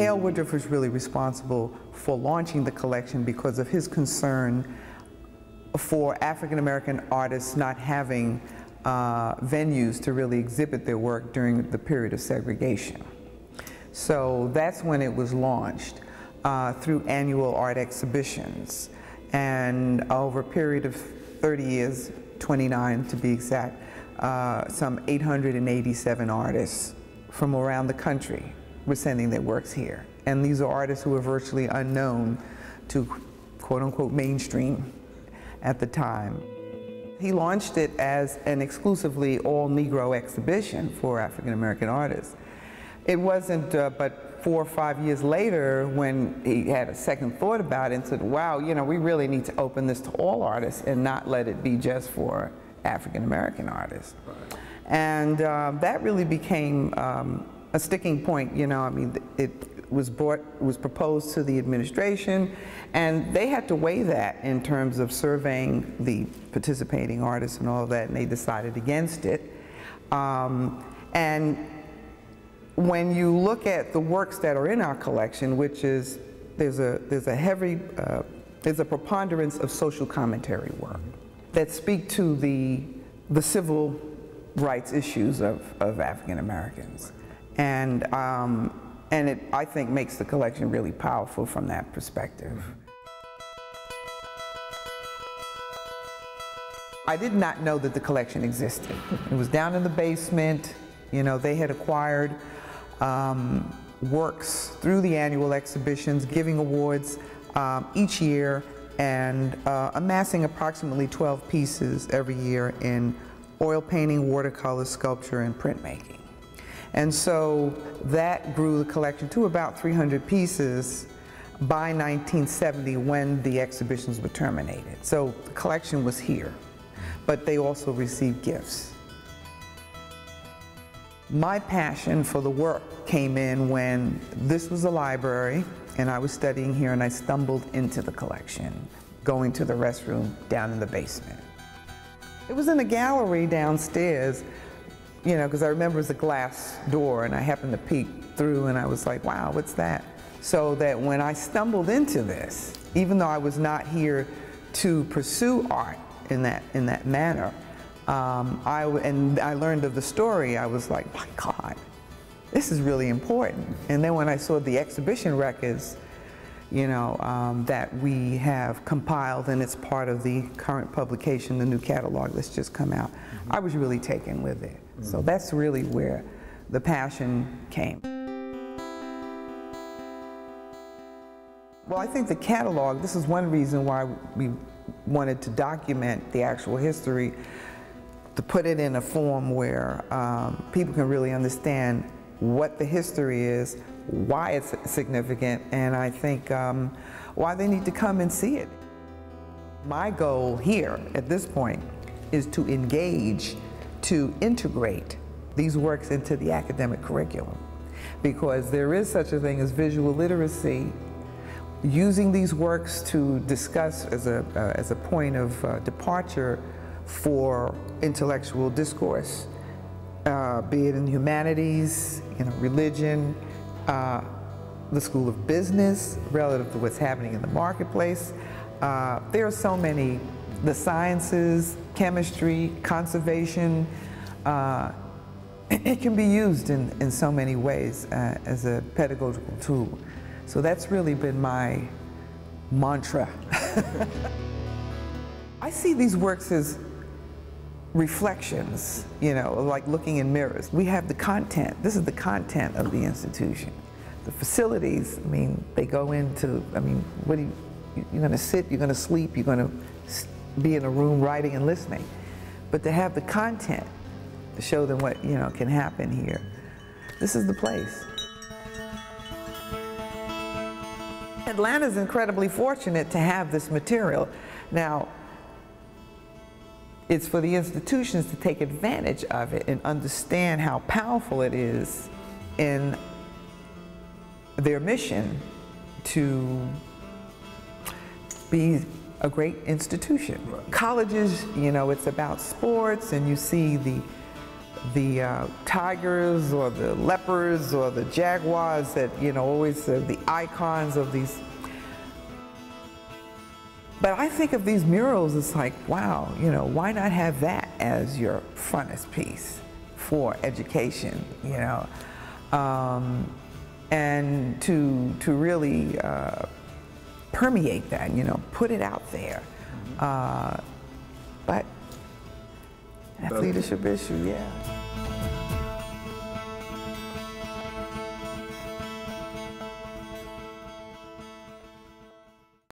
Hale Woodruff was really responsible for launching the collection because of his concern for African American artists not having uh, venues to really exhibit their work during the period of segregation. So that's when it was launched uh, through annual art exhibitions. And over a period of 30 years, 29 to be exact, uh, some 887 artists from around the country were sending their works here. And these are artists who were virtually unknown to quote unquote mainstream at the time. He launched it as an exclusively all Negro exhibition for African American artists. It wasn't uh, but four or five years later when he had a second thought about it and said, wow, you know, we really need to open this to all artists and not let it be just for African American artists. Right. And uh, that really became um, a sticking point, you know, I mean, it was brought, was proposed to the administration, and they had to weigh that in terms of surveying the participating artists and all that, and they decided against it. Um, and when you look at the works that are in our collection, which is, there's a, there's a heavy, uh, there's a preponderance of social commentary work that speak to the, the civil rights issues of, of African Americans. And, um, and it, I think, makes the collection really powerful from that perspective. I did not know that the collection existed. It was down in the basement. You know, they had acquired um, works through the annual exhibitions, giving awards um, each year and uh, amassing approximately 12 pieces every year in oil painting, watercolor, sculpture, and printmaking. And so that grew the collection to about 300 pieces by 1970 when the exhibitions were terminated. So the collection was here, but they also received gifts. My passion for the work came in when this was a library and I was studying here and I stumbled into the collection, going to the restroom down in the basement. It was in a gallery downstairs you know, because I remember it was a glass door and I happened to peek through and I was like, wow, what's that? So that when I stumbled into this, even though I was not here to pursue art in that, in that manner, um, I, and I learned of the story, I was like, my God, this is really important. And then when I saw the exhibition records, you know, um, that we have compiled and it's part of the current publication, the new catalog that's just come out, mm -hmm. I was really taken with it. So that's really where the passion came. Well, I think the catalog, this is one reason why we wanted to document the actual history, to put it in a form where um, people can really understand what the history is, why it's significant, and I think um, why they need to come and see it. My goal here at this point is to engage to integrate these works into the academic curriculum because there is such a thing as visual literacy using these works to discuss as a, uh, as a point of uh, departure for intellectual discourse, uh, be it in humanities, you know, religion, uh, the School of Business, relative to what's happening in the marketplace. Uh, there are so many the sciences, chemistry, conservation, uh, it can be used in, in so many ways uh, as a pedagogical tool. So that's really been my mantra. I see these works as reflections, you know, like looking in mirrors. We have the content. This is the content of the institution. The facilities, I mean, they go into, I mean, what do you, you're going to sit, you're going to sleep, you're going to be in a room writing and listening, but to have the content to show them what you know can happen here. This is the place. Atlanta's incredibly fortunate to have this material. Now, it's for the institutions to take advantage of it and understand how powerful it is in their mission to be a great institution. Colleges, you know, it's about sports, and you see the the uh, tigers or the leopards or the jaguars that you know always uh, the icons of these. But I think of these murals, it's like, wow, you know, why not have that as your frontispiece for education, you know, um, and to to really uh, permeate that, you know, put it out there. Uh, but that's leadership issue, yeah.